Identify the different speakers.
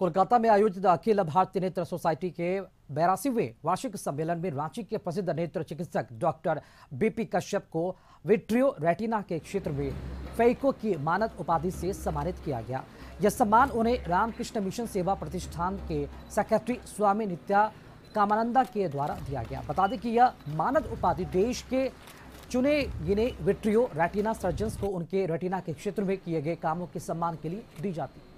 Speaker 1: कोलकाता में आयोजित अखिल भारतीय नेत्र सोसाइटी के बयासीवें वार्षिक सम्मेलन में रांची के प्रसिद्ध नेत्र चिकित्सक डॉक्टर बीपी कश्यप को विट्रियो रेटिना के क्षेत्र में फेको की मानद उपाधि से सम्मानित किया गया। यह सम्मान उन्हें रामकृष्ण मिशन सेवा प्रतिष्ठान के सेक्रेटरी स्वामी नित्या कामानंदा के द्वारा दिया गया। बता दें कि यह मानद उपाधि देश के चुने गिने विट्रियो रेटिना सर्जन्स को उनके रेटिना के क्षेत्र में किए गए कामों के सम्मान के लिए दी जाती है।